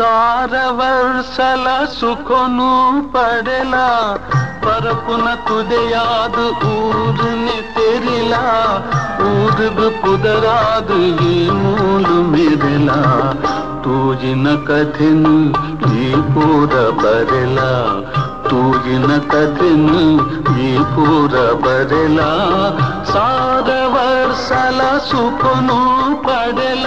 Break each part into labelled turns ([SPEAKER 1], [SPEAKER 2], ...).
[SPEAKER 1] సారవర్షల ಸುಖನು ಪಡೆಲ ಪರಪುನ ತುದೆಯಾದ ಊರನೆ ತೆರಿಲ ಊದುಬು ಪುದರಾದ ಈ ಮೂಲು ಮೆರೆಲ ತೂಜಿನ ಕಥೆನು ಈ ಪೂರ ಬರೆಲ ತೂಜಿನ ಕಥೆನು ಈ ಪೂರ ಬರೆಲ ಸಾರವರ್ಷಲ ಸುಖನು ಪಡೆಲ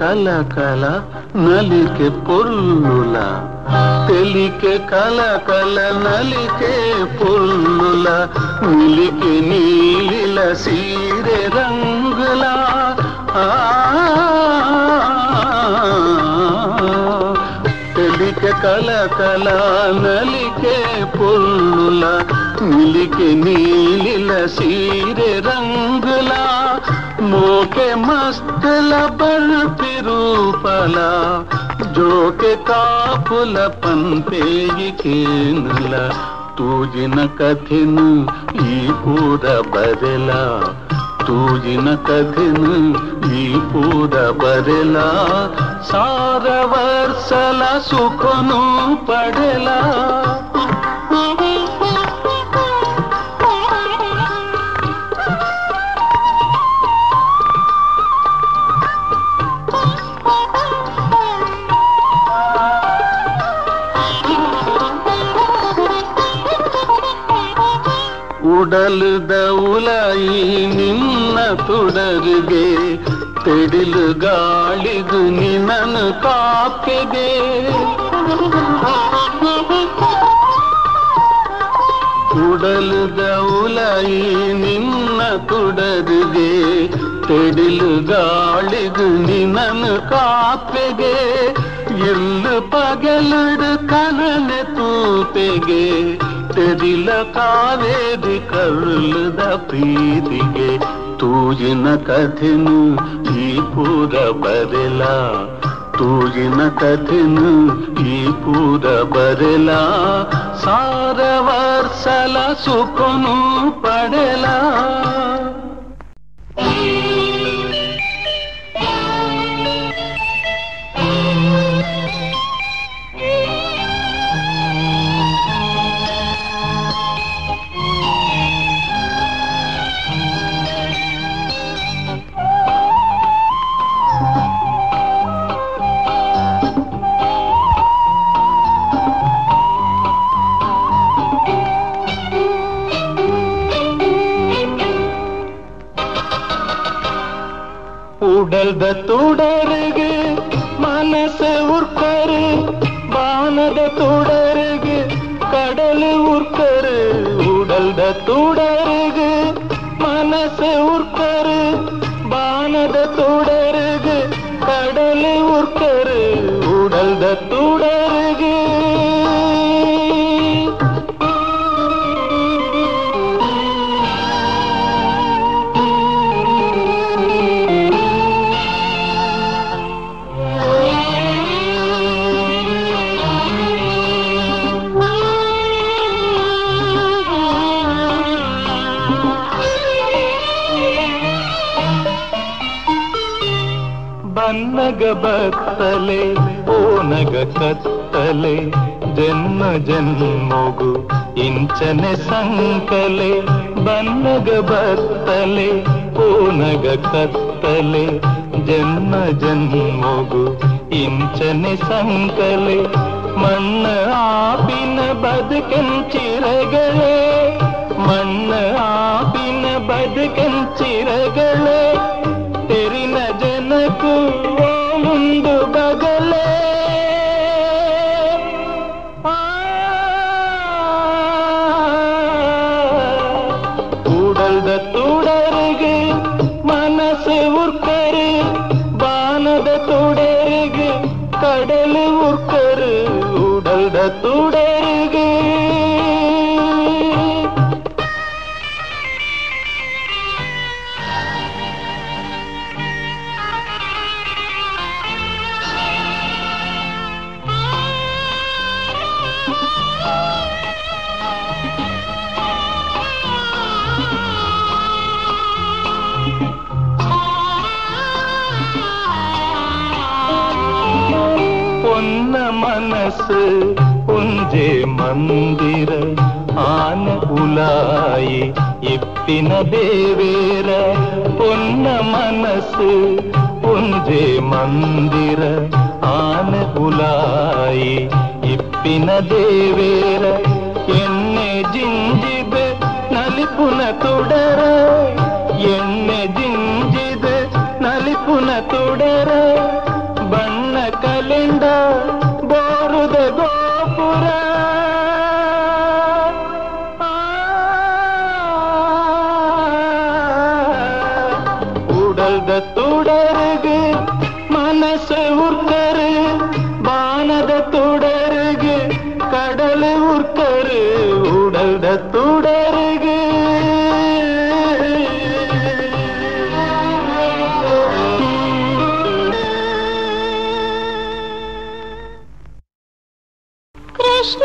[SPEAKER 1] కల కల నలికే పొల్లుల తెలికే కల కల నలికే పొల్లుల నిలికే నీలిల సీరే రంగుల తెలికే కల కల నలికే పొల్లుల నిలికే నీలిల సీరే రంగులా मोके मस्त लबर पिरूपला జోకె కాపుల పంపేయి కేనుల తూజిన కథెను ఈ పూర బరెల తూజిన కథెను ఈ పూర బరెల సారవర్సల సుఖను పడెలా ಉಡಲದ ಉಲೈ ನಿನ್ನ ತುಡರಗೆ ತುದಿಲು ಗಾಳಿದು ನಿನನ ಕಾಪಗೆ ಉಡಲದ ಉಲೈ ನಿನ್ನ ತುಡರಗೆ ತುದಿಲು ಗಾಳಿದು ನಿನನ ಕಾಪಗೆ ಎನ್ನು pagaludu kanale tootegge ಹುಟ್ಟೆದಿಲ್ಲ ಕಾವೇರಿ ಕರುಳದ ಪ್ರೀತಿಗೆ ತೂಜಿನ ಕಥೆನು ಈ ಪೂರ ಬರೆಲ ತೂಜಿನ ಕಥೆನು ಈ ಪೂರ ಬರೆಲ ಸಾರವರ್ಸಲ ಸುಖನು ಪಡೆಲಾ ಉಡಲ್ದೊಡ ಮನಸ ಉಪ್ಪರು ಬಾನದ ತೋಡ ಕಡಲೆ ಉಪ್ಪರು ಉಡಲ್ದ ತುಡರು ಮನಸ ಉಪ್ಪರು ಬಾನದ ತೊಡಗ ಕಡಲೆ ಉಪರು ಉಡಲ್ದ ತುಡ ಕತ್ತಲೆ ಓನಗ ಕತ್ತಲೆ ಜನ್ಮ ಜನ್ಮಗು ಇಂಚನೆ ಸಂಕಲೆ ಬನ್ನಗ ಬತ್ತಲೆ ಓನಗ ಕತ್ತಲೆ ಜನ್ಮ ಜನ್ಮಗು ಇಂಚನೆ ಸಂಕಲೆ ಮಣ್ಣ ಆಪಿನ ಬದುಕೆಂಚಿರಗಳೇ മണ്ണ് ആപിന ബതുകൻ ചിറകളെ തെരിന
[SPEAKER 2] ജനകൂ காசு புஞ்சே ಮಂದಿರ ಆನ ಉಲಾಯಿ ಇಪ್ಪಿನ ದೇವೇರ ಪೊನ್ನ ಮನಸ್ಸು ಪುಂಜೆ ಮಂದಿರ ಆನ ಉಲಾಯಿ ಇಪ್ಪಿನ ದೇವೇರ ಎಣ್ಣೆ ಜಿಂಜಿದ ನಲಿಪುನ ತೊಡರ ಎಣ್ಣೆ ಜಿಂಜಿದ ನಲಿಪುನ ತೊಡರ ಬಣ್ಣ
[SPEAKER 3] ಕಲೆಂಡರ್ ಮನಸ
[SPEAKER 2] ಉರ್ಕರುನದ
[SPEAKER 4] ತೊಡಗ ಕಡಲೆ ಉಡಲ್ದ ಉಡಲ್ದೊರು ಕೃಷ್ಣ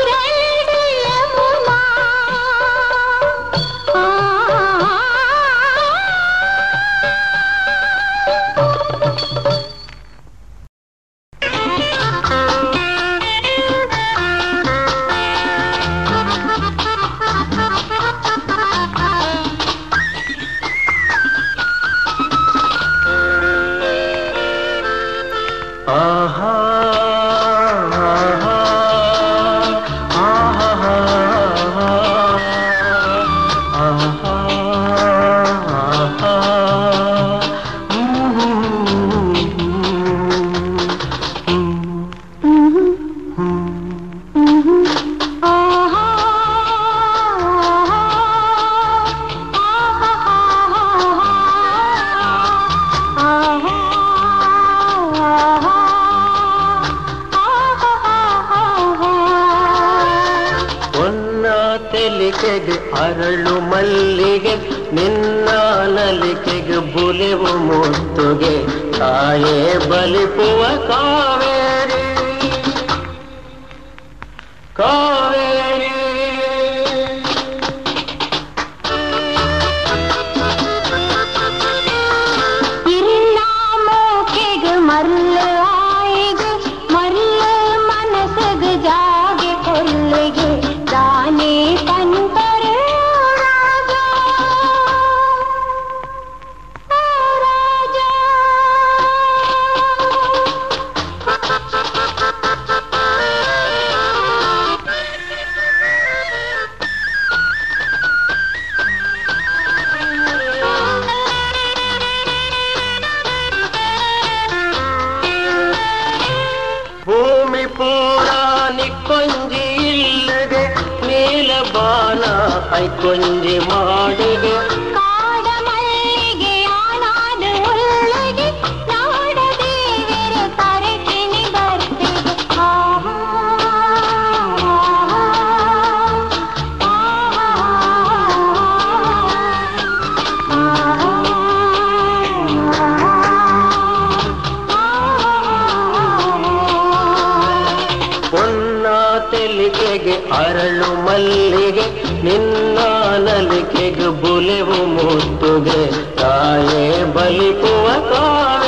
[SPEAKER 4] ಬುಲೆವು ಮುತ್ತುಗೆ ತಾಯೇ ಬಲಿಪುವ ಕಾವೇರಿ ಕಾವೇರಿ
[SPEAKER 3] ಮೇಲ
[SPEAKER 4] ಬಾಲ ಐ ಕೊಂಜೆ ಮಾಡಿದೆ ಅರಳು ಮಲ್ಲಿಗೆ ನಿನ್ನ ನಲಿಕೆಗೆ ಬುಲೆವು ಮುತ್ತುಗೆ ತಾಯೇ ಬಲಿಪುವ ಕಾ